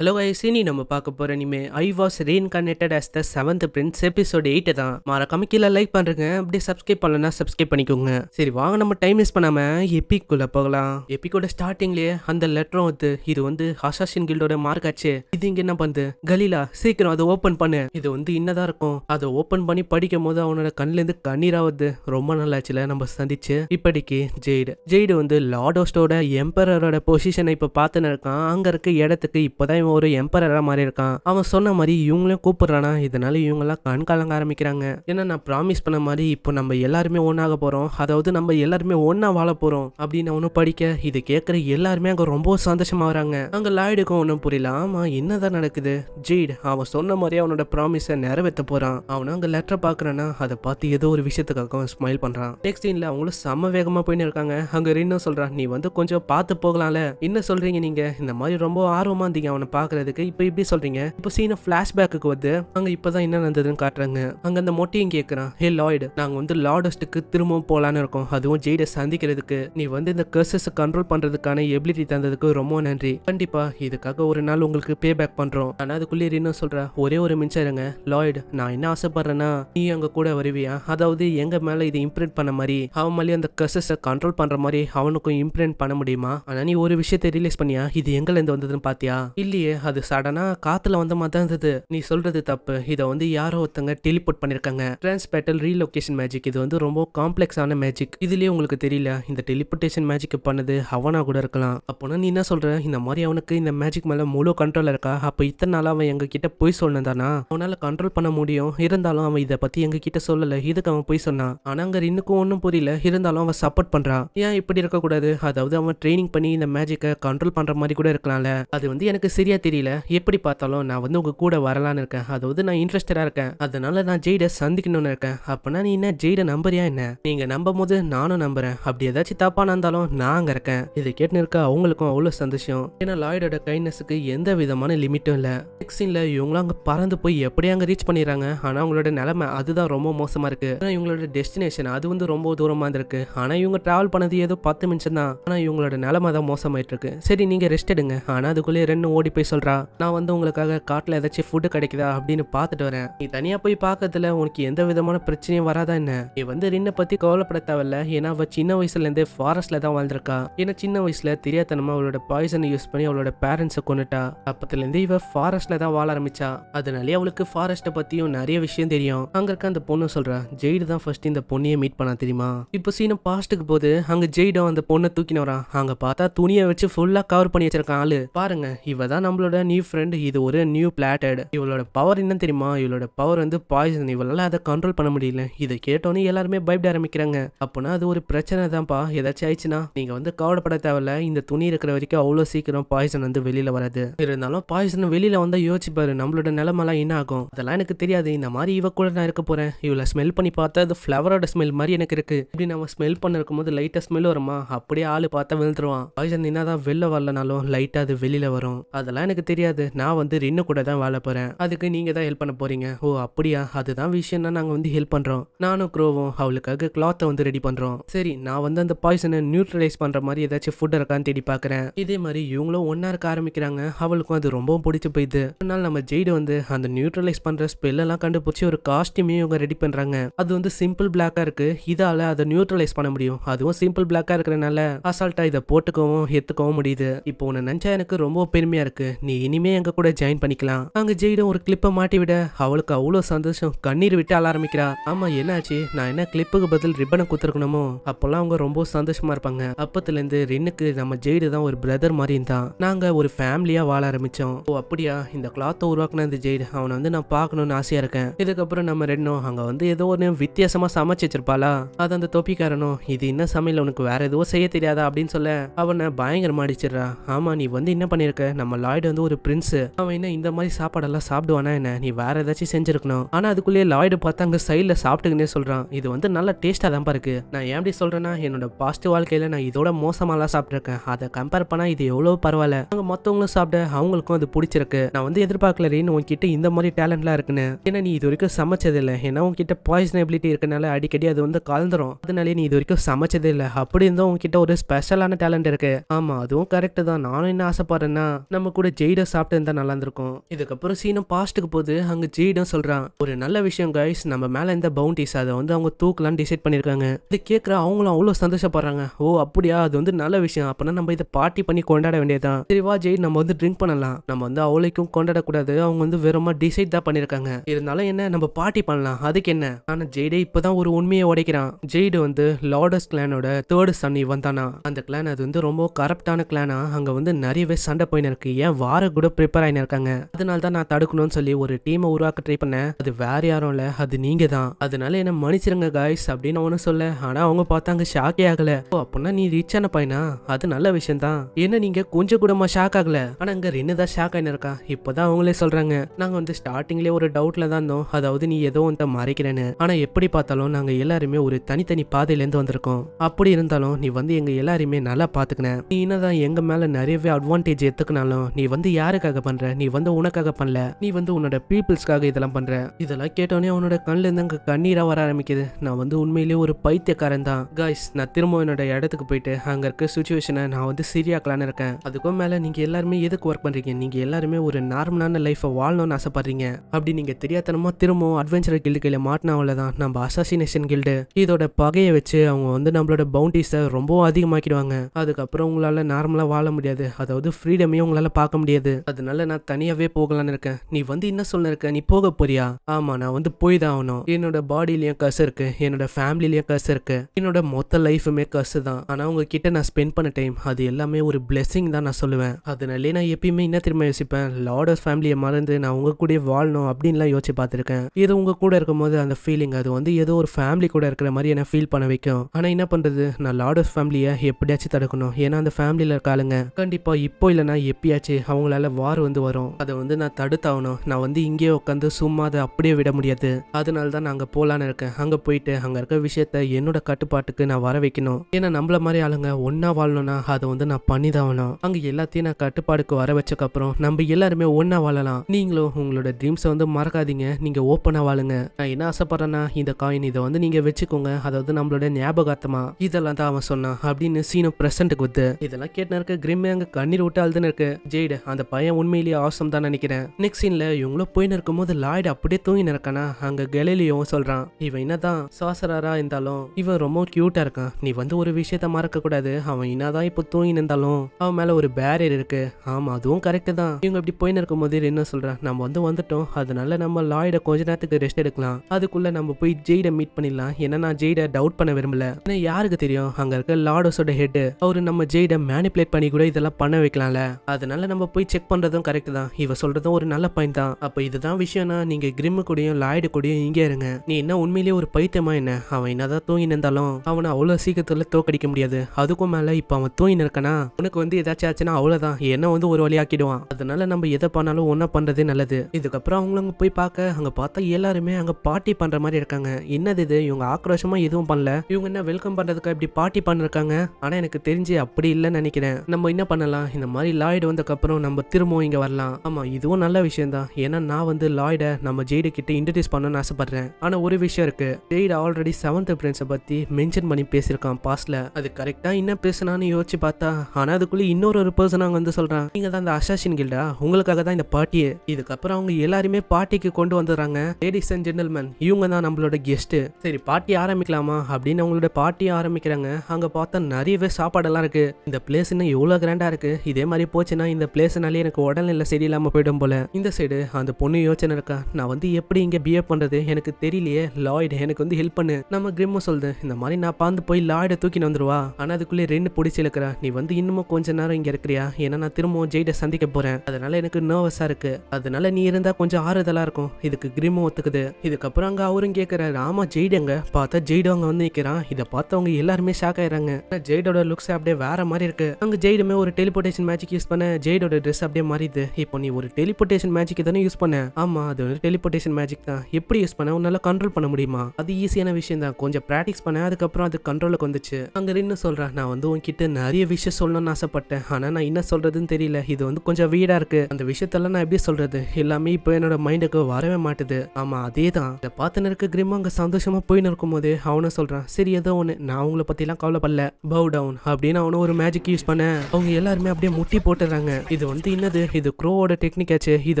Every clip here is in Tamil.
ஹலோ ஐசினி நம்ம பார்க்க போகிற இனிமே I was reincarnated as the seventh prince episode eight தான். மறக்காம கீழே லைக் பண்ணுறேங்க அப்படியே சப்ஸ்கிரைப் பண்ணலன்னா சப்ஸ்கிரைப் பண்ணிக்கோங்க. சரி வாங்க நம்ம டைம் வேஸ்ட் பண்ணாமல் எப்பிக்குள்ளே போகலாம். எப்பிக்கோட ஸ்டார்டிங்லேயே அந்த லெட்டரும் வந்து இது வந்து ஹசாஷின் கில்டோட மார்க் ஆச்சு. இது இங்கே என்ன பண்ணுது கலீலா சீக்கிரம் அதை ஓப்பன் பண்ணு. இது வந்து இன்னதான் இருக்கும். அதை ஓப்பன் பண்ணி படிக்கும் போது அவனோட கண்ணுலேருந்து கண்ணீராவது ரொம்ப நல்லாச்சுல நம்ம சந்திச்சு. இப்படிக்கு ஜெய்டு. ஜெய்டு வந்து லார்டோஸ்டோட எம்பரரோட பொசிஷனை இப்போ பார்த்துன்னு இருக்கான். அங்கே இருக்க இடத்துக்கு இப்போதான் இவன் ஒரு எம்பரரா மாதிரி இருக்கான் அவன் சொன்ன மாதிரி இவங்களையும் கூப்பிடுறானா. இதனால இவங்கெல்லாம் கண் கலங்க ஆரம்பிக்கிறாங்க. ஏன்னா நான் ப்ராமிஸ் பண்ண மாதிரி இப்போ நம்ம எல்லாருமே ஒன்றாக போகிறோம் அதாவது நம்ம எல்லாருமே ஒன்றா வாழ போகிறோம் அப்படின்னு அவனும் படிக்க இது கேட்குற எல்லாருமே அங்கே ரொம்ப சந்தோஷமா வராங்க அங்கே லாய்டுக்கும் ஒன்றும் புரியல. ஆமா என்னதான் நடக்குது? ஜீட் அவன் சொன்ன மாதிரியே அவனோட ப்ராமிஸை நிறைவேற்ற போகிறான் அவனும் அங்கே லெட்டர் பாக்குறானா அதை பார்த்து ஏதோ ஒரு விஷயத்துக்காக அவன் ஸ்மைல் பண்ணுறான் நெக்ஸ்ட் சீனில் அவங்களும் செம்ம வேகமாக போயின்னு இருக்காங்க. அங்கே இன்னும் சொல்கிறான் நீ வந்து கொஞ்சம் பார்த்து போகலாம்ல. என்ன சொல்கிறீங்க நீங்கள் இந்த மாதிரி ரொம்ப ஆர்வமாக இருந்தீங்க அவனை பார்க்கறதுக்கு இப்போ இப்படி சொல்கிறீங்க இப்போ சீன ஃப்ளாஷ்பேக்கு வந்து அங்கே இப்போ தான் என்ன நடந்ததுன்னு காட்டுறாங்க. அங்கே அந்த மொட்டையும் கேட்குறான் ஹே லாய்டு நாங்கள் வந்து லார்டஸ்ட்டுக்கு திரும்பவும் போகலான்னு இருக்கோம். அதுவும் ஜெய்டை சந்திக்கிறதுக்கு. நீ வந்து இந்த கர்சஸை கண்ட்ரோல் பண்ணுறதுக்கான எபிலிட்டி தந்ததுக்கு ரொம்ப நன்றி. கண்டிப்பா இதுக்காக ஒரு நாள் உங்களுக்கு பே பேக் பண்ணுறோம் ஆனால் அதுக்குள்ளே என்ன சொல்கிறேன் ஒரே ஒரு மின்சாரங்க இருங்க. லாய்டு நான் என்ன ஆசைப்படுறேன்னா நீ அங்கே கூட வருவியா? அதாவது எங்கள் மேலே இதை இம்ப்ரிண்ட் பண்ண மாதிரி அவன் மேலே அந்த கர்சஸை கண்ட்ரோல் பண்ணுற மாதிரி அவனுக்கும் இம்ப்ரிண்ட் பண்ண முடியுமா? ஆனால் நீ ஒரு விஷயத்தை ரிலீஸ் பண்ணியா? இது எங்கேருந்து வந்ததுன்னு பார்த்தியா இல்லையே அது சடனாக காற்றுல வந்த மாதிரி தான் இருந்தது. நீ சொல்கிறது தப்பு. இதை வந்து யாரோ ஒருத்தங்க டெலிபோர்ட் பண்ணிருக்காங்க. டிரான்ஸ்பேட்டல் ரீலொகேஷன் மேஜிக் இது வந்து ரொம்ப காம்ப்ளெக்ஸான மேஜிக் இதுலேயே உங்களுக்கு தெரியல இந்த டெலிபோர்டேஷன் மேஜிக் பண்ணது அவனா கூட இருக்கலாம். அப்போனா நீ என்ன சொல்கிற இந்த மாதிரி அவனுக்கு இந்த மேஜிக் மேலே முழு கண்ட்ரோல் இருக்கா? அப்போ இத்தனை நாள் அவன் எங்ககிட்ட போய் சொன்னதானா? அவனால் கண்ட்ரோல் பண்ண முடியும். இருந்தாலும் அவன் இதை பற்றி எங்ககிட்ட சொல்லலை. இதுக்கு அவன் போய் சொன்னான். ஆனால் அங்கே இன்னுக்கும் ஒன்றும் புரியல. இருந்தாலும் அவன் சப்போர்ட் பண்ணுறான் ஏன் இப்படி இருக்கக்கூடாது? அதாவது அவன் ட்ரைனிங் பண்ணி இந்த மேஜிக்கை கண்ட்ரோல் பண்ணுற மாதிரி கூட இருக்கலாம்ல. அது வந்து எனக்கு சரியா தெரியல. எப்படி பார்த்தாலும் நான் வந்து உங்கள் கூட வரலான்னு இருக்கேன். அதாவது நான் இன்ட்ரெஸ்டடாக இருக்கேன். அதனால நான் ஜெய்டை சந்திக்கணும்னு இருக்கேன். அப்போனா நீ என்ன ஜெய்டை நம்புறியா என்ன? நீங்கள் நம்பும் போது நானும் நம்புறேன். அப்படி ஏதாச்சும் தப்பான நடந்தாலும் நான் அங்கே இருக்கேன். இதை கேட்டுன்னு இருக்க அவங்களுக்கும் அவ்வளோ சந்தோஷம். ஏன்னா லாய்டோட கைண்ட்னஸுக்கு எந்த விதமான லிமிட்டும் இல்லை. சீன்ல இவங்களும் அங்கே பறந்து போய் எப்படியும் அங்கே ரீச் பண்ணிடுறாங்க? ஆனால் அவங்களோட நிலைமை அதுதான் ரொம்ப மோசமாக இருக்கு. ஆனால் இவங்களோட டெஸ்டினேஷன் அது வந்து ரொம்ப தூரமாக இருந்திருக்கு. ஆனால் இவங்க ட்ராவல் பண்ணது ஏதோ பத்து நிமிஷம் தான் ஆனால் இவங்களோட நிலைமை தான் மோசமாயிட்டு இருக்கு. சரி நீங்கள் ரெஸ்ட் எடுங்க. ஆனால் அதுக்குள்ளேயே ரெண்டு ஓடி போய் சொல்றா நான் வந்து உங்களுக்காக காட்டுல ஏதாச்சும் ஃபுட்டு கிடைக்குதா? அப்படின்னு பார்த்துட்டு வரேன். நீ தனியா போய் பார்க்கறதுல உனக்கு எந்த விதமான பிரச்சனையும் வராதா என்ன? நீ வந்து ரின்னை பத்தி கவலைப்பட தேவையில்ல. ஏன்னா அவ சின்ன வயசுல இருந்தே ஃபாரஸ்ட்ல தான் வாழ்ந்திருக்கா. ஏன்னா சின்ன வயசுல தெரியாதனமா அவளோட பாய்சனை யூஸ் பண்ணி அவளோட பேரண்ட்ஸை கொண்டுட்டா அப்பத்துல இருந்து இவ ஃபாரஸ்ட்ல தான் வாழ ஆரம்பிச்சா. அதனாலே அவளுக்கு ஃபாரஸ்ட்டை பத்தியும் நிறைய விஷயம் தெரியும். அங்க இருக்க அந்த பொண்ணு சொல்றா ஜெய்டு தான் ஃபர்ஸ்ட் இந்த பொண்ணையே மீட் பண்ணா தெரியுமா? இப்போ சீனம் பாஸ்ட்டுக்கு போது அங்க ஜெய்டும் அந்த பொண்ணை தூக்கின்னு வரான். அங்க பார்த்தா துணியை வச்சு ஃபுல்லா கவர் பண்ணி வச்சிருக்கான் ஆளு. பாருங்க இவ தான் நம்மளோட நியூ ஃப்ரெண்ட் இது ஒரு நியூ பிளாட்டட் இவளோட பவர் என்ன தெரியுமா? இவளோட பவர் வந்து பாய்சன் இவளால அதை கண்ட்ரோல் பண்ண முடியல. இதை கேட்டோன்னே எல்லாருமே பயப்பட ஆரம்பிக்கிறாங்க. அப்போனா அது ஒரு பிரச்சனை தான்ப்பா. ஏதாச்சும் ஆயிடுச்சுன்னா நீங்கள் வந்து கவலைப்பட தேவையில்ல. இந்த துணி இருக்கிற வரைக்கும் அவ்வளோ சீக்கிரம் பாய்சன் வந்து வெளியில் வராது. இருந்தாலும் பாய்சன் வெளியில் வந்தால் யோசிச்சு நம்மளோட நிலமெல்லாம் என்ன ஆகும்? அதெல்லாம் எனக்கு தெரியாது. இந்த மாதிரி இவ கூட நான் இருக்க போகிறேன் இவளை ஸ்மெல் பண்ணி பார்த்தா அது ஃப்ளவரோட ஸ்மெல் மாதிரி எனக்கு இருக்கு. இப்படி நம்ம ஸ்மெல் பண்ண இருக்கும்போது லைட்டாக ஸ்மெல் வருமா? அப்படியே ஆள் பார்த்தா விழுந்துருவான். பாய்சன் என்னதான் வெளில வரலனாலும் லைட்டாக அது வெளியில் வரும். அதெல்லாம் எனக்கு தெரியாது. நான் வந்து ரின்னு கூட தான் வாழ போறேன். அதுக்கு நீங்க தான் ஹெல்ப் பண்ண போறீங்க. ஓ அப்படியா? அதுதான் விஷயம்னா நாங்க வந்து ஹெல்ப் பண்றோம். நானும் க்ரோவும் அவளுக்காக கிளாத்தை வந்து ரெடி பண்றோம். சரி நான் வந்து அந்த பாய்சனை நியூட்ரலைஸ் பண்ற மாதிரி ஏதாச்சும் ஃபுட் இருக்கான்னு தேடி பாக்குறேன். இதே மாதிரி இவங்களும் ஒன்னா இருக்க ஆரம்பிக்கிறாங்க. அவளுக்கும் அது ரொம்பவும் பிடிச்சு போயிடுது அதனால நம்ம ஜெய்டு வந்து அந்த நியூட்ரலைஸ் பண்ற ஸ்பெல் எல்லாம் கண்டுபிடிச்சி ஒரு காஸ்டியூமே இவங்க ரெடி பண்றாங்க. அது வந்து சிம்பிள் பிளாக்கா இருக்கு. இதால அதை நியூட்ரலைஸ் பண்ண முடியும். அதுவும் சிம்பிள் பிளாக்கா இருக்கிறனால அசால்ட்டா இதை போட்டுக்கவும் ஏற்றுக்கவும் முடியுது. இப்போ உன்னை நினைச்சா எனக்கு ரொம்ப பெருமையா இருக்கு. நீ இனிமே எங்க கூட ஜாயின் பண்ணிக்கலாம். அங்க ஜெய்டும் ஒரு கிளிப்பை மாட்டி விட அவளுக்கு அவ்வளவு சந்தோஷம். கண்ணீர் விட்டு அழ ஆரம்பிக்கிறா. ஆமா என்னாச்சு? நான் என்ன கிளிப்புக்கு பதில் ரிப்பனை குத்துருக்கணுமோ அப்பெல்லாம் அவங்க ரொம்ப சந்தோஷமா இருப்பாங்க. அப்பத்துல இருந்து ரின்னுக்கு நம்ம ஜெய்டு தான் ஒரு பிரதர் மாதிரி இருந்தான் நாங்க ஒரு ஃபேமிலியா வாழ ஆரம்பிச்சோம். ஓ அப்படியா? இந்த கிளாத்தை உருவாக்குன இந்த ஜெய்டு. அவனை வந்து நான் பார்க்கணும்னு ஆசையா இருக்கேன். இதுக்கப்புறம் நம்ம ரெண்டும் அங்க வந்து ஏதோ ஒன்று வித்தியாசமா சமைச்சு வச்சிருப்பாளா? அது அந்த தொப்பிக்காரனும் இது என்ன சமையல் உனக்கு வேற எதுவும் செய்ய தெரியாதா? அப்படின்னு சொல்ல அவனை பயங்கரமா அடிச்சிடுறா. ஆமா நீ வந்து என்ன பண்ணிருக்க? நம்ம லாய்ட் வந்து ஒரு பிரின்ஸ் அவன் என்ன இந்த மாதிரி சாப்பாடெல்லாம் சாப்பிடுவானா என்ன? நீ வேற ஏதாச்சும் செஞ்சிருக்கணும். ஆனா அதுக்குள்ளேயே லாய்டு பார்த்து அங்க சைட்ல சாப்பிட்டுக்கினே சொல்றான். இது வந்து நல்ல டேஸ்டா தான் இருக்கு நான் ஏன் அப்படி சொல்றேன்னா என்னோட பாஸ்ட் வாழ்க்கையில நான் இதோட மோசமாலாம் சாப்பிட்ருக்கேன் அதை கம்பேர் பண்ணா இது எவ்வளவு பரவாயில்ல. அங்க மத்தவங்களும் சாப்பிட அவங்களுக்கும் அது பிடிச்சிருக்கு. நான் வந்து எதிர்பார்க்கல ரீன் உன்கிட்ட இந்த மாதிரி டேலண்ட்லாம் இருக்குன்னு. ஏன்னா நீ இது வரைக்கும் சமைச்சது இல்லை ஏன்னா உன்கிட்ட பாய்சனபிலிட்டி இருக்கனால அடிக்கடி அது வந்து கலந்துரும். அதனாலே நீ இது வரைக்கும் சமைச்சதே இல்லை அப்படி இருந்தும் உன்கிட்ட ஒரு ஸ்பெஷலான டேலண்ட் இருக்கு. ஆமா அதுவும் கரெக்ட் தான். நானும் என்ன ஆசைப்படுறேன்னா நம்ம கூட ஜெய்டா சாப்பிட்டு இருந்தா நல்லா இருந்திருக்கும். இதுக்கப்புறம் சீனும் பாஸ்ட்டுக்கு போகுது அங்க ஜெய்டும் சொல்றான் ஒரு நல்ல விஷயம் கைஸ் நம்ம மேல இந்த பவுண்டிஸ் அதை வந்து அவங்க தூக்கலாம் டிசைட் பண்ணிருக்காங்க. இது கேட்குற அவங்களும் அவ்வளோ சந்தோஷப்படுறாங்க. ஓ அப்படியா? அது வந்து நல்ல விஷயம். அப்பனா நம்ம இதை பார்ட்டி பண்ணி கொண்டாட வேண்டியதுதான். சரிவா ஜெய். நம்ம வந்து ட்ரிங்க் பண்ணலாம். நம்ம வந்து அவளைக்கும் கொண்டாடக்கூடாது. அவங்க வந்து வெறுமா டிசைட் தான் பண்ணிருக்காங்க. இருந்தாலும் என்ன? நம்ம பார்ட்டி பண்ணலாம். அதுக்கு என்ன? ஆனா ஜெய்டே இப்பதான் ஒரு உண்மையை உடைக்கிறான். ஜெய்டு வந்து லார்டஸ் கிளானோட தேர்டு சன் இவன் தானா அந்த கிளான் அது வந்து ரொம்ப கரப்டான கிளானா அங்க வந்து நிறையவே சண்டை போயின்னு இருக்கு. ஏன் வார கூட ப்ரிப்பேர் ஆயினிருக்காங்க. இருக்காங்க அதனால தான் நான் தடுக்கணும்னு சொல்லி ஒரு டீமை உருவாக்க ட்ரை பண்ணேன். அது வேற யாரும் இல்ல அது நீங்க தான் அதனால என்ன மன்னிச்சிருங்க காய்ஸ் அப்படின்னு அவனு சொல்ல ஆனா அவங்க பார்த்தாங்க ஷாக்கே ஆகல. ஓ அப்படின்னா நீ ரீச் ஆன பையனா? அது நல்ல விஷயம் தான் என்ன நீங்க கொஞ்சம் கூடமா ஷாக் ஆகல. ஆனா இங்க ரெண்டு தான் ஷாக் ஆயின்னு இருக்கா இப்பதான் அவங்களே சொல்றாங்க. நாங்க வந்து ஸ்டார்டிங்லேயே ஒரு டவுட்ல தான் இருந்தோம். அதாவது நீ ஏதோ வந்து மறைக்கிறேன்னு. ஆனா எப்படி பார்த்தாலும் நாங்க எல்லாருமே ஒரு தனித்தனி பாதையில இருந்து வந்திருக்கோம். அப்படி இருந்தாலும் நீ வந்து எங்க எல்லாருமே நல்லா பாத்துக்கின நீ என்னதான் எங்க மேல நிறையவே அட்வான்டேஜ் எடுத்துக்கினாலும் நீ நீ வந்து யாருக்காக பண்ற? நீ வந்து உனக்காக பண்ணல. நீ வந்து உன்னோட பீப்புள்ஸ்க்காக இதெல்லாம் பண்ற. இதெல்லாம் கேட்டோடனே அவனோட கண்ணுல இருந்து அங்க கண்ணீரா வர ஆரம்பிக்குது. நான் வந்து உண்மையிலேயே ஒரு பைத்தியக்காரன் தான். காய்ஸ் நான் திரும்ப என்னோட இடத்துக்கு போயிட்டு அங்க இருக்க சுச்சுவேஷனை நான் வந்து சீரியாக்கலான்னு இருக்கேன். அதுக்கும் மேல நீங்க எல்லாருமே எதுக்கு ஒர்க் பண்றீங்க? நீங்க எல்லாருமே ஒரு நார்மலான லைஃபை வாழணும்னு ஆசைப்படுறீங்க. அப்படி நீங்க தெரியாதனமா திரும்பவும் அட்வென்ச்சர் கில்டு கையில மாட்டின அவ்வளவுதான். நம்ம அசாசினேஷன் கில்டு இதோட பகையை வச்சு அவங்க வந்து நம்மளோட பவுண்டரிஸை ரொம்பவும் அதிகமாக்கிடுவாங்க. அதுக்கப்புறம் உங்களால நார்மலா வாழ முடியாது. அதாவது ஃப்ரீடமே உங்களால பார்க்க முடியாது. அதனால நான் தனியாவே போகலான்னு இருக்கேன். நீ வந்து என்ன சொல்ல இருக்க? நீ போக போறியா? ஆமா நான் வந்து போய் தான் ஆகணும். என்னோட பாடியிலயும் கசு இருக்கு. என்னோட ஃபேமிலிலயும் கசு இருக்கு. என்னோட மொத்த லைஃபுமே கசு தான். ஆனா உங்ககிட்ட நான் ஸ்பெண்ட் பண்ண டைம் அது எல்லாமே ஒரு பிளெஸிங் தான் நான் சொல்லுவேன். அதனாலே நான் எப்பயுமே என்ன திரும்ப யோசிப்பேன்? லார்டர்ஸ் ஃபேமிலியை மறந்து நான் உங்க கூட வாழணும் அப்படின்லாம் யோசிச்சு பார்த்துருக்கேன். இது உங்க கூட இருக்கும்போது அந்த ஃபீலிங் அது வந்து ஏதோ ஒரு ஃபேமிலி கூட இருக்கிற மாதிரி என்ன ஃபீல் பண்ண வைக்கும். ஆனா என்ன பண்றது? நான் லார்டர்ஸ் ஃபேமிலியை எப்படியாச்சும் தடுக்கணும். ஏன்னா அந்த ஃபேமிலியில இருக்காளுங்க கண்டிப்பா இப்போ இல்லைனா எப்பயாச்சும் அவங்களால வார் வந்து வரும். அதை வந்து நான் தடுத்தாகணும். நான் வந்து இங்கேயே உட்காந்து சும்மா அதை அப்படியே விட முடியாது. அதனால தான் நான் அங்கே போகலான்னு இருக்கேன். அங்கே போயிட்டு அங்கே இருக்க விஷயத்த என்னோட கட்டுப்பாட்டுக்கு நான் வர வைக்கணும். ஏன்னா நம்மள மாதிரி ஆளுங்க ஒன்றா வாழணும்னா அதை வந்து நான் பண்ணி தான் ஆகணும் அங்கே எல்லாத்தையும் நான் கட்டுப்பாடுக்கு வர வச்சக்கப்புறம் நம்ம எல்லாருமே ஒன்றா வாழலாம். நீங்களும் உங்களோட ட்ரீம்ஸை வந்து மறக்காதீங்க. நீங்கள் ஓப்பனாக வாழுங்க. நான் என்ன ஆசைப்படுறேன்னா இந்த காயின் இதை வந்து நீங்கள் வச்சுக்கோங்க. அதாவது நம்மளோட ஞாபகார்த்தமா. இதெல்லாம் தான் அவன் சொன்னான் அப்படின்னு சீனு பிரசன்ட்டுக்கு வந்து. இதெல்லாம் கேட்டு இருக்க கிரிமே அங்கே கண்ணீர் விட்டு அழுதுன்னு இருக்கு. ஜெய்டு அந்த பையன் உண்மையிலேயே ஆசம் தான் நினைக்கிறேன். நெக்ஸ்ட் சீன்ல இவங்களும் போயின்னு இருக்கும்போது லாய்டு அப்படியே தூங்கின்னு இருக்கானா? அங்க கெலிலியும் சொல்றான் இவன் என்னதான் சாசராரா இருந்தாலும் இவன் ரொம்ப கியூட்டா இருக்கான். நீ வந்து ஒரு விஷயத்த மறக்க கூடாது அவன் என்னதான் இப்போ தூங்கி இருந்தாலும் அவன் மேல ஒரு பேரியர் இருக்கு. ஆமா அதுவும் கரெக்ட் தான். இவங்க இப்படி போயின்னு இருக்கும்போது என்ன சொல்றான்? நம்ம வந்து வந்துட்டோம். அதனால நம்ம லாய்ட கொஞ்ச நேரத்துக்கு ரெஸ்ட் எடுக்கலாம். அதுக்குள்ள நம்ம போய் ஜெய்ட மீட் பண்ணிடலாம். ஏன்னா நான் ஜெய்ட டவுட் பண்ண விரும்பல. ஏன்னா யாருக்கு தெரியும்? அங்க இருக்க லார்டோஸோட ஹெட் அவரு நம்ம ஜெய்ட மேனிப்புலேட் பண்ணி கூட இதெல்லாம் பண்ண வைக்கலாம்ல. அதனால நம்ம போய் செக் பண்ணுறதும் கரெக்ட் தான். இவ சொல்றதும் ஒரு நல்ல பாயிண்ட் தான். அப்போ இதுதான் விஷயம்னா நீங்க கிரிம்மு கூடயும் லாய்டு கூடயும் இங்கே இருங்க. நீ என்ன உண்மையிலேயே ஒரு பைத்தியமா என்ன? அவன் என்னதான் தூங்கி நின்றாலும் அவனை அவ்வளோ சீக்கிரத்தில் தோக்கடிக்க முடியாது. அதுக்கும் மேல இப்போ அவன் தூங்கி நிற்கனா உனக்கு வந்து ஏதாச்சும் ஆச்சுன்னா அவ்வளோதான் என்ன வந்து ஒரு வழியாக்கிடுவான் அதனால நம்ம எதை பண்ணாலும் ஒன்றா பண்ணுறதே நல்லது. இதுக்கப்புறம் அவங்களவங்க போய் பார்க்க அங்கே பார்த்தா எல்லாருமே அங்கே பார்ட்டி பண்ணுற மாதிரி இருக்காங்க. என்னது இது? இவங்க ஆக்ரோஷமா எதுவும் பண்ணல. இவங்க என்ன வெல்கம் பண்ணுறதுக்கு இப்படி பார்ட்டி பண்ணிருக்காங்க? ஆனால் எனக்கு தெரிஞ்சு அப்படி இல்லைன்னு நினைக்கிறேன். நம்ம என்ன பண்ணலாம்? இந்த மாதிரி லாய்டு வந்ததுக்கப்புறம் நம்ம திரும்பவும் இங்கே வரலாம். ஆமாம் இதுவும் நல்ல விஷயம் தான் ஏன்னா நான் வந்து லாய்டை நம்ம ஜெய்டு கிட்ட இன்ட்ரடியூஸ் பண்ணணும்னு ஆசைப்படுறேன். ஆனால் ஒரு விஷயம் இருக்கு. ஜெய்டு ஆல்ரெடி செவன்த் பிரின்ஸை பற்றி மென்ஷன் பண்ணி பேசியிருக்கான் பாஸ்ட்ல அது கரெக்டாக என்ன பேசுனான்னு யோசிச்சு பார்த்தா ஆனா அதுக்குள்ளே இன்னொரு ஒரு பர்சன் அவங்க வந்து சொல்கிறான் நீங்க தான் அந்த அசாசின் கில்டா உங்களுக்காக தான் இந்த பார்ட்டியே இதுக்கப்புறம் அவங்க எல்லாருமே பார்ட்டிக்கு கொண்டு வந்துடுறாங்க. லேடிஸ் அண்ட் ஜென்டல்மேன் இவங்க தான் நம்மளோட கெஸ்ட்டு சரி பார்ட்டி ஆரம்பிக்கலாமா? அப்படின்னு அவங்களோட பார்ட்டி ஆரம்பிக்கிறாங்க. அங்க பார்த்தா நிறையவே சாப்பாடெல்லாம் இருக்குது இந்த பிளேஸ் இன்னும் எவ்வளோ கிராண்டாக இருக்குது இதே மாதிரி போச்சுன்னா இந்த பிளேஸ்னாலே எனக்கு உடல்நிலை சரியில்லாமல் போயிடும் போல. இந்த சைடு அந்த பொண்ணு யோசனை இருக்கா? நான் வந்து எப்படி இங்கே பிஹேவ் பண்ணுறது எனக்கு தெரியலையே. லாய்டு எனக்கு வந்து ஹெல்ப் பண்ணு. நம்ம கிரிம்மு சொல்லுது இந்த மாதிரி நான் பாந்து போய் லாய்டை தூக்கின்னு வந்துருவா. ஆனால் அதுக்குள்ளே ரெண்டு பிடிச்சி இழுக்கிறா. நீ வந்து இன்னமும் கொஞ்ச நேரம் இங்கே இருக்கிறியா? ஏன்னா நான் திரும்பவும் ஜெயிட சந்திக்க போகிறேன் அதனால எனக்கு நர்வஸாக இருக்கு. அதனால நீ இருந்தால் கொஞ்சம் ஆறுதலாக இருக்கும். இதுக்கு கிரிமும் ஒத்துக்குது. இதுக்கப்புறம் அங்கே அவரும் கேட்குறாரு ஆமாம் ஜெய்டங்க பார்த்தா ஜெய்டு அங்கே வந்து நிற்கிறான் இதை பார்த்தவங்க எல்லாருமே ஷாக் ஆயிடுறாங்க. ஜெய்டோட லுக்ஸ் அப்படியே வேற மாதிரி இருக்கு. அங்கே ஜெய்டுமே ஒரு டெலிபோர்டேஷன் மேஜிக் யூஸ் பண்ண ஜெய்டோட ட்ரெஸ் அப்படியே மாறிது இப்போ நீ ஒரு டெலிபோர்டேஷன் மேஜிக் தானே யூஸ் பண்ண? ஆமா அது வந்து டெலிபோர்டேஷன் மேஜிக் தான். எப்படி யூஸ் பண்ண? உன்னால கண்ட்ரோல் பண்ண முடியுமா? அது ஈஸியான விஷயம் தான். கொஞ்சம் ப்ராக்டிஸ் பண்ண. அதுக்கப்புறம் அது கண்ட்ரோலுக்கு வந்துச்சு. அங்க நின்று சொல்றேன் நான் வந்து உன்கிட்ட நிறைய விஷயம் சொல்லணும்னு ஆசைப்பட்டேன். ஆனா நான் என்ன சொல்றதுன்னு தெரியல. இது வந்து கொஞ்சம் வீடா இருக்கு. அந்த விஷயத்தெல்லாம் நான் எப்படி சொல்றது? எல்லாமே இப்போ என்னோட மைண்டுக்கு வரவே மாட்டுது. ஆமா அதே தான் இதை பார்த்து இருக்க கிரிமோ அங்க சந்தோஷமா போயின்னு இருக்கும்போது அவனும் சொல்றான் சரி ஏதோ ஒன்று நான் அவங்கள பத்திலாம் கவலைப்படல. பவு டவுன் அப்படின்னு அவனும் ஒரு மேஜிக் யூஸ் பண்ண. அவங்க எல்லாருமே அப்படியே முட்டி போட்டுறாங்க. இது வந்து என்னது? இது க்ரோவோட டெக்னிக் ஆச்சு. இதை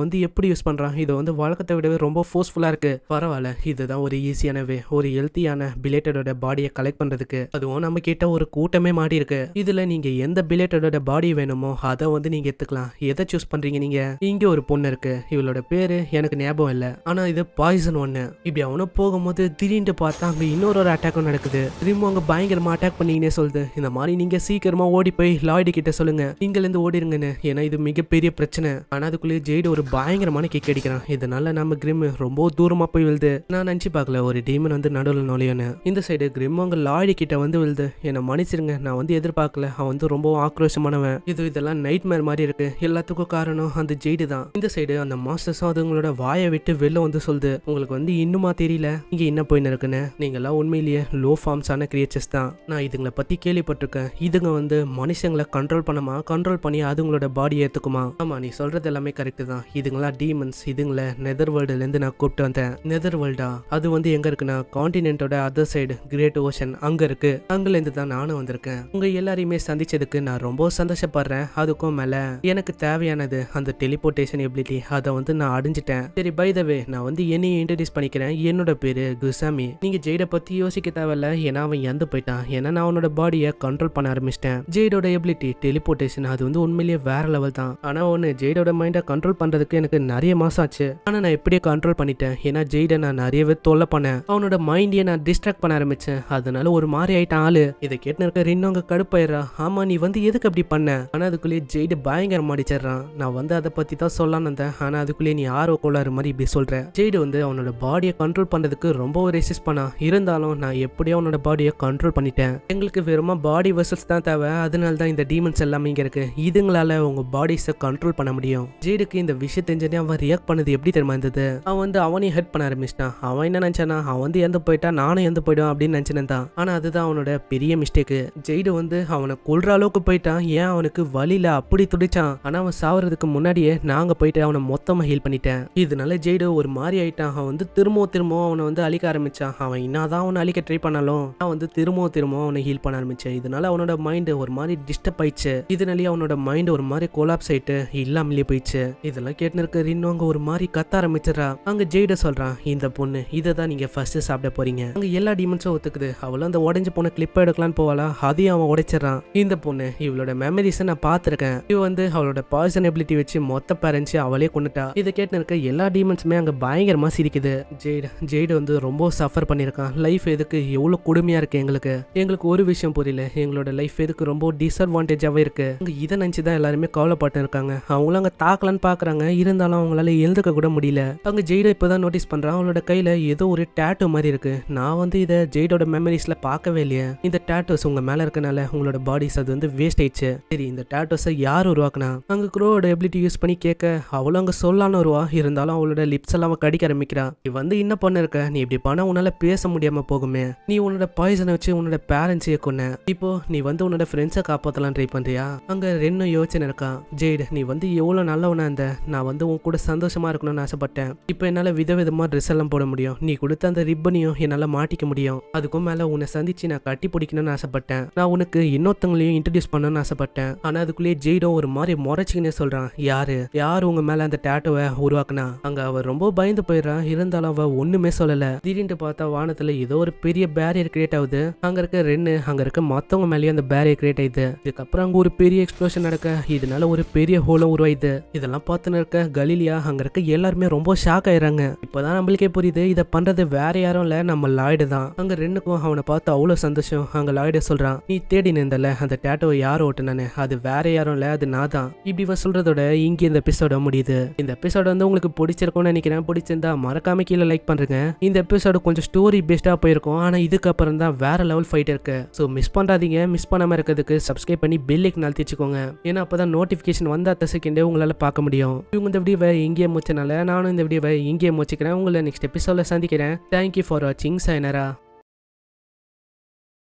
வந்து எப்படி யூஸ் பண்ணுறான் இதை வந்து வழக்கத்தை விடவே ரொம்ப ஃபோர்ஸ்ஃபுல்லாக இருக்குது பரவாயில்ல. இதுதான் ஒரு ஈஸியான வே ஒரு ஹெல்த்தியான பிலேட்டடோட பாடியை கலெக்ட் பண்ணுறதுக்கு அதுவும் நம்ம கிட்ட ஒரு கூட்டமே மாடி இருக்கு. இதில் நீங்கள் எந்த பிலேட்டடோட பாடி வேணுமோ அதை வந்து நீங்கள் எடுத்துக்கலாம் எதை சூஸ் பண்ணுறீங்க நீங்கள் இங்கே ஒரு பொண்ணு இருக்கு. இவளோட பேர் எனக்கு ஞாபகம் இல்லை. ஆனால் இது பாய்சன் ஒன்று இப்படி அவனும் போகும்போது திடீர்னு பார்த்தா அங்கே இன்னொரு ஒரு அட்டாக்கும் நடக்குது. திரும்ப அங்கே பயங்கரமாக அட்டாக் பண்ணீங்கன்னே சொல்லுது. இந்த மாதிரி நீங்கள் சீக்கிரமாக ஓடி போய் லாய்டு கிட்ட சொல்லுங்க. நீங்க இருந்து ஓடிருங்கன்னு. ஏன்னா இது மிகப்பெரிய பிரச்சனை. ஆனால் அதுக்குள்ளேயே ஜெய்டு ஒரு பயங்கரமான கிக் அடிக்கிறான். இதனால நம்ம கிரிம் ரொம்ப தூரமா போய் விழுது. நான் நினச்சி பார்க்கல ஒரு டீமன் வந்து நடுவில் நுழையன்னு இந்த சைடு கிரிம் அங்க லாய்டு கிட்ட வந்து விழுது. என்னை மன்னிச்சிருங்க நான் வந்து எதிர்பார்க்கல. அவன் வந்து ரொம்ப ஆக்ரோஷமானவன். இது இதெல்லாம் நைட் மேர் மாதிரி இருக்கு. எல்லாத்துக்கும் காரணம் அந்த ஜெய்டு தான். இந்த சைடு அந்த மாஸ்டர்ஸும் அதுங்களோட வாயை விட்டு வெளில வந்து சொல்லுது. உங்களுக்கு வந்து இன்னுமா தெரியல? இங்க என்ன போயின்னு இருக்குன்னு. நீங்கெல்லாம் உண்மையிலேயே லோ ஃபார்ம்ஸான கிரியேச்சர்ஸ் தான். நான் இதுங்களை பத்தி கேள்விப்பட்டிருக்கேன். இதுங்க வந்து மனுஷங்களை கண்ட்ரோல் பண்ணமா கண்ட்ரோல் பண்ணி அதுங்களோட பாடி ஏத்துக்குமா? ஆமா நீ சொல்றது எல்லாமே கரெக்ட் தான். இதுங்களா டீமன்ஸ் இதுங்களை நெதர் வேர்ல்டுல இருந்து நான் கூப்பிட்டு வந்தேன். நெதர் வேர்ல்டா அது வந்து எங்க இருக்குன்னா காண்டினென்ட்டோட அதர் சைடு கிரேட் ஓஷன் அங்க இருக்கு. அங்கேருந்து இருந்து தான் நானும் வந்திருக்கேன். உங்க எல்லாரையுமே சந்திச்சதுக்கு நான் ரொம்ப சந்தோஷப்படுறேன். அதுக்கும் மேல எனக்கு தேவையானது அந்த டெலிபோர்டேஷன் எபிலிட்டி அதை வந்து நான் அடைஞ்சிட்டேன். சரி பை த வே நான் வந்து என்னையும் இன்ட்ரடியூஸ் பண்ணிக்கிறேன். என்னோட பேரு குசாமி. நீங்க ஜெய்டை பத்தி யோசிக்க தேவையில்ல. ஏன்னா அவன் இறந்து போயிட்டான். ஏன்னா நான் அவனோட பாடியை கண்ட்ரோல் பண்ண ஆரம்பிச்சிட்டேன். ஜெய்டோட எபிலிட்டி டெலிபோர்டேஷன் அது வந்து உண்மையிலேயே வேற லெவல் தான். ஆனா ஒன்று ஜெய்டோட மைண்டை கண்ட்ரோல் பண்றதுக்கு எனக்கு நிறைய மாசம் ஆச்சு. ஆனா நான் எப்படியே கண்ட்ரோல் பண்ணிட்டேன். ஏன்னா ஜெய்டை நான் நிறையவே தொல்லை பண்ணேன். அவனோட மைண்டையே நான் டிஸ்ட்ராக்ட் பண்ண ஆரம்பிச்சேன். அதனால ஒரு மாதிரி ஆயிட்டான் ஆளு. இதை கேட்டு இருக்க இன்னொங்க கடுப்பாயிரா ஆமா நீ வந்து எதுக்கு அப்படி பண்ண? ஆனா அதுக்குள்ளேயே ஜெய்டு பயங்கரம் அடிச்சிடுறான். நான் வந்து அதை பத்தி தான் சொல்லலாம்னு இருந்தேன். ஆனா அதுக்குள்ளேயே நீ ஆர்வ கோளாறு மாதிரி இப்படி சொல்ற. ஜெய்டு வந்து அவனோட பாடியை கண்ட்ரோல் பண்றதுக்கு ரொம்ப ரெசிஸ்ட் பண்ணான் இருந்தாலும் நான் எப்படியோ அவனோட பாடியை கண்ட்ரோல் பண்ணிட்டேன். எங்களுக்கு வெறுமா பாடி வெசல்ஸ் தான் தேவை. அதனால தான் இந்த டீமன்ஸ் எல்லாமே இங்க இருக்கு. இதுங்களால உங்க பாடிஸை கண்ட்ரோல் பண்ண முடியும். ஜெய்டுக்கு இந்த விஷயம் தெரிஞ்சதே அவன் ரியாக்ட் பண்ணது எப்படி தெரியுமா இருந்தது? அவன் வந்து அவனையும் ஹெல்ப் பண்ண ஆரம்பிச்சிட்டான். அவன் என்ன நினைச்சானா அவன் வந்து இறந்து போயிட்டா நானும் இறந்து போயிடும் அப்படின்னு நினைச்சினேன் தான் ஆனா அதுதான் அவனோட பெரிய மிஸ்டேக்கு ஜெய்டு வந்து அவனை கொல்ற அளவுக்கு போயிட்டான். ஏன் அவனுக்கு வழியில அப்படி துடிச்சான். ஆனா அவன் சாவறதுக்கு முன்னாடியே நாங்க போயிட்டு அவனை மொத்தமா ஹீல் பண்ணிட்டேன். இதனால ஜெய்டு ஒரு மாதிரி ஆயிட்டான். அவன் வந்து திரும்பவும் திரும்பவும் அவனை வந்து அழிக்க ஆரம்பிச்சான். அவன் என்னதான் அவனை அழிக்க ட்ரை பண்ணாலும் நான் வந்து திரும்பவும் திரும்பவும் அவனை ஹீல் பண்ண ஆரம்பிச்சேன். இதனால அவனோட மைண்ட் ஒரு மாதிரி டிஸ்டர்ப் ஆயிடுச்சு. இதனாலேயே அவனோட மைண்ட் ஒரு மாதிரி கோலாப்ஸ் ஆயிட்டு இல்லாமலே போயிடுச்சு. இதெல்லாம் கேட்டுருக்க ரின்னு அங்க ஒரு மாதிரி கத்த ஆரம்பிச்சிடறா. அங்க ஜெய்ட சொல்றான் இந்த பொண்ணு இதை தான் நீங்க ஃபர்ஸ்ட் சாப்பிட போறீங்க. அங்க எல்லா டிமன்ஸும் ஒத்துக்குது. அவளும் அந்த உடஞ்சு போன கிளிப்பை எடுக்கலான்னு போவாளா? அதையும் அவன் உடைச்சிடறான். இந்த பொண்ணு இவளோட மெமரிஸை நான் பார்த்துருக்கேன். இவ வந்து அவளோட பாய்சன் எபிலிட்டி வச்சு மொத்த பேரண்ட்ஸ் அவளே கொண்டுட்டா இதை கேட்டு இருக்க எல்லா டீமன்ஸுமே அங்க பயங்கரமா சிரிக்குது. ஜெய்டு ஜெய்டு வந்து ரொம்ப சஃபர் பண்ணியிருக்கான். லைஃப் எதுக்கு எவ்வளவு கொடுமையா இருக்கு எங்களுக்கு? எங்களுக்கு ஒரு விஷயம் புரியல. எங்களோட லைஃப் எதுக்கு ரொம்ப டிஸ்அட்வான்டேஜாவே இருக்கு? அங்க இதை நினைச்சுதான் எல்லாருமே கவலைப்பட்டு இருக்காங்க அவங்களும் அங்கே தாக்கலான்னு பார்க்குறாங்க இருந்தாலும் அவங்களால எழுந்துக்க கூட முடியல. அங்கே ஜெய்டோ இப்பதான் நோட்டீஸ் பண்ணுறான் அவளோட கையில் ஏதோ ஒரு டேட்டோ மாதிரி இருக்குது நான் வந்து இதை ஜெய்டோட மெமரிஸில் பார்க்கவே இல்லையே. இந்த டேட்டோஸ் உங்கள் மேலே இருக்கனால உங்களோட பாடிஸ் அது வந்து வேஸ்ட் ஆயிடுச்சு. சரி இந்த டேட்டோஸை யார் உருவாக்குனா? அங்கே குரோவோட எபிலிட்டி யூஸ் பண்ணி கேட்க அவளும் அங்கே சொல்லான்னு வருவா. இருந்தாலும் அவளோட லிப்ஸ் எல்லாம் கடிக்க ஆரம்பிக்கிறான் நீ வந்து என்ன பண்ண இருக்க நீ இப்படி பண்ணால் உன்னால் பேச முடியாமல் போகுமே. நீ உன்னோட பாய்சனை வச்சு உன்னோட பேரண்ட்ஸையே கொன்ன. இப்போ நீ வந்து உன்னோட ஃப்ரெண்ட்ஸை காப்பாற்றலாம் ட்ரை பண்ணுறியா அங்கே ரெண்டு யோசனை இருக்கா. ஜெய்டு நீ வந்து எவ்வளவு நல்லவனா இருந்த? நான் வந்து உன் கூட சந்தோஷமா இருக்கணும்னு ஆசைப்பட்டேன். இப்போ என்னால விதவிதமா ட்ரெஸ் எல்லாம் போட முடியும். நீ கொடுத்த அந்த ரிப்பனையும் என்னால மாட்டிக்க முடியும். அதுக்கும் மேல உன்னை சந்திச்சு நான் கட்டி பிடிக்கணும்னு ஆசைப்பட்டேன். நான் உனக்கு இன்னொருத்தவங்களையும் இன்ட்ரடியூஸ் பண்ணணும்னு ஆசைப்பட்டேன். ஆனா அதுக்குள்ளேயே ஜெய்டோ ஒரு மாதிரி முறைச்சிக்கினே சொல்றான். யாரு? யார் உங்க மேல அந்த டேட்டோவை உருவாக்குனா? அங்க அவள் ரொம்ப பயந்து போயிடுறான் இருந்தாலும் அவள் ஒண்ணுமே சொல்லலை. திடீர்னு பார்த்தா வானத்துல ஏதோ ஒரு பெரிய பேரியர் கிரியேட் ஆகுது. அங்க இருக்க ரென்னு அங்க இருக்க மத்தவங்க மேலேயும் அந்த பேரியர் கிரியேட் ஆகுது இதுக்கப்புறம் அங்க ஒரு பெரிய எக்ஸ்ப்ளோஷன் நடக்க. இதனால் ஒரு பெரிய ஹோலம் உருவாயுது இதெல்லாம் பார்த்துன்னு இருக்க கலீலியா அங்க இருக்க எல்லாருமே ரொம்ப ஷாக் ஆயிடுறாங்க இப்பதான் நம்மளுக்கே புரியுது இதை பண்றது வேற யாரும் இல்ல நம்ம லாய்டு தான். அங்க ரெண்டுக்கும் அவனை பார்த்து அவ்வளவு சந்தோஷம். அங்க லாய்டு சொல்றான் நீ தேடி நின்றல அந்த டேட்டோ யார் ஓட்டுனானு அது வேற யாரும் இல்ல அது நான் தான். இப்படி இவன் சொல்றதோட இங்க இந்த எபிசோட முடியுது. இந்த எபிசோட வந்து உங்களுக்கு பிடிச்சிருக்கும்னு நினைக்கிறேன். பிடிச்சிருந்தா மறக்காம கீழே லைக் பண்றேங்க. இந்த எபிசோடு கொஞ்சம் ஸ்டோரி பேஸ்டா போயிருக்கும். ஆனா இதுக்கப்புறம் தான் வேற லெவல் ஃபைட் இருக்கு. ஸோ மிஸ் பண்றாதீங்க மிஸ் பண்ணாம இருக்கிறதுக்கு சப்ஸ்கிரைப் பண்ணி பெல்லைக்கு நாள் வச்சுக்கோங்க. ஏன்னா அப்பதான் நோட்டிஃபிகேஷன் வந்த அத்த செகண்டே உங்களால் பார்க்க முடியும். இவங்க இந்த வீடியோவை இங்கேயே முடிச்சனால நானும் இந்த வீடியோவை இங்கேயே முடிச்சுக்கிறேன். உங்களை நெக்ஸ்ட் எபிசோட சந்திக்கிறேன். தேங்க்யூ ஃபார் வாட்சிங் சைனரா